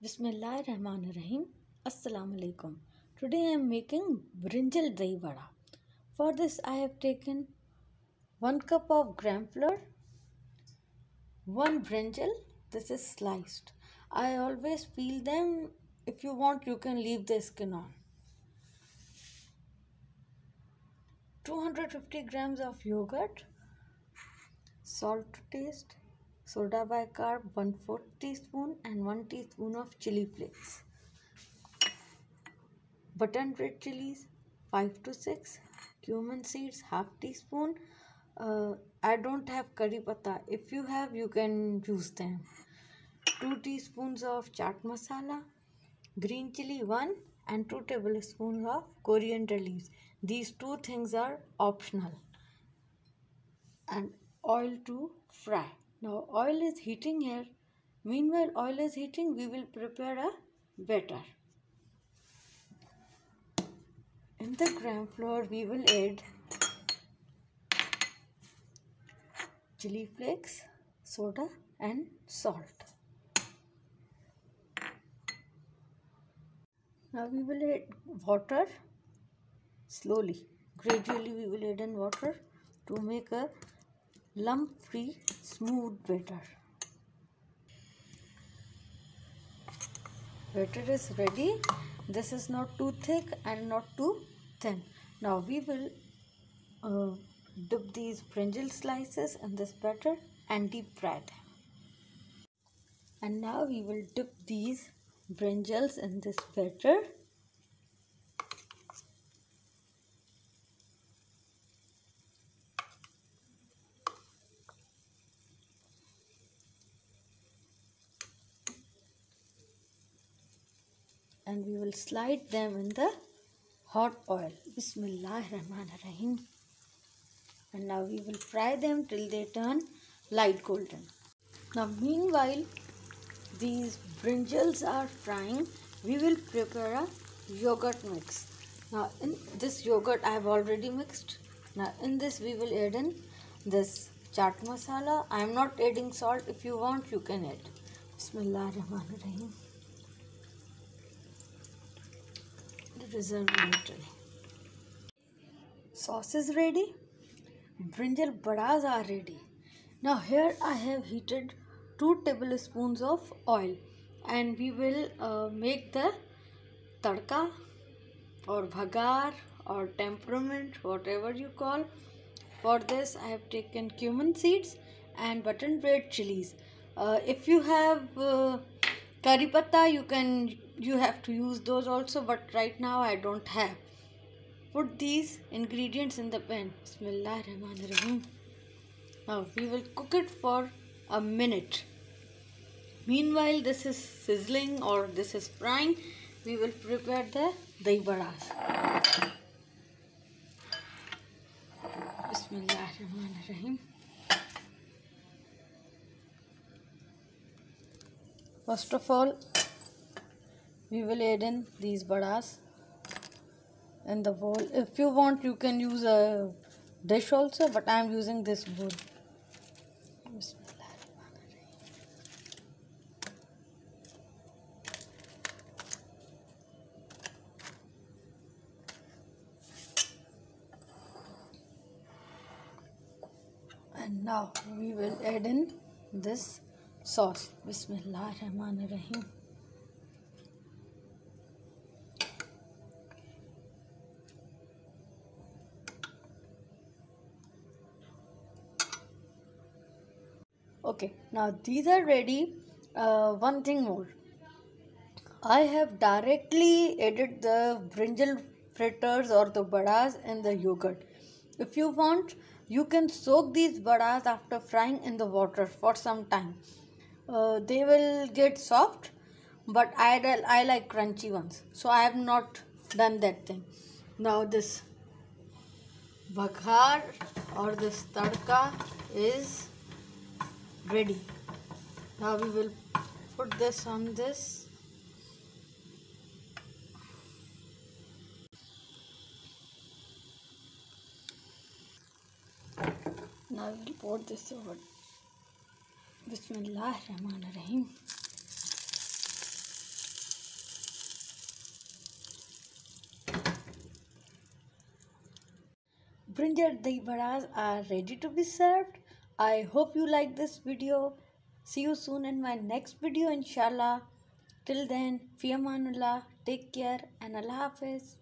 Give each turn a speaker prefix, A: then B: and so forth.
A: बसमान रहीम असलकम today I am making brinjal dahi vada for this I have taken one cup of gram flour one brinjal this is sliced I always feel them if you want you can leave the skin on 250 grams of yogurt. Salt to taste. Soda bicarb 1 4 teaspoon and 1 teaspoon of chili flakes. Button red chilies 5 to 6, cumin seeds half teaspoon. Uh, I don't have curry pata. If you have you can use them. 2 teaspoons of chaat masala, green chili 1 and 2 tablespoons of coriander leaves. These two things are optional. And oil to fry. Now oil is heating here. Meanwhile oil is heating we will prepare a batter. In the gram flour we will add chili flakes, soda and salt. Now we will add water slowly. Gradually we will add in water to make a lump free smooth batter. Batter is ready. This is not too thick and not too thin. Now we will uh, dip these brinjal slices in this batter and deep fry them. And now we will dip these brinjals in this batter and we will slide them in the hot oil. Bismillah. And now we will fry them till they turn light golden. Now meanwhile these brinjals are frying, we will prepare a yogurt mix. Now in this yogurt I have already mixed. Now in this we will add in this chaat masala. I am not adding salt. If you want you can add. Bismillah Rahim. Reserve neutral sauce is ready brinjal vadas are ready now here I have heated two tablespoons of oil and we will make the tadka or baghar or temperament whatever you call for this I have taken cumin seeds and button red chillies if you have curry patta you can you have to use those also but right now I don't have. Put these ingredients in the pan. Bismillah Rahim now we will cook it for a minute. Meanwhile this is sizzling or this is frying. We will prepare the dahi badas Bismillah Rahim first of all we will add in these badas. In the bowl if you want you can use a dish also but I am using this bowl. And now we will add in this sauce. Bismillah rahman rahim okay now these are ready. Uh, one thing more. I have directly added the brinjal fritters or the badas in the yogurt. If you want you can soak these badas after frying in the water for some time. Uh, they will get soft but I, I like crunchy ones so I have not done that thing. Now this bhagar or this tadka is ready. Now we will put this on this. Now we will pour this over. Bismillah rahman rahim. Brinjal dahi vadas are ready to be served. I hope you like this video. See you soon in my next video inshallah. Till then, fi amanullah, take care and Allah Hafiz.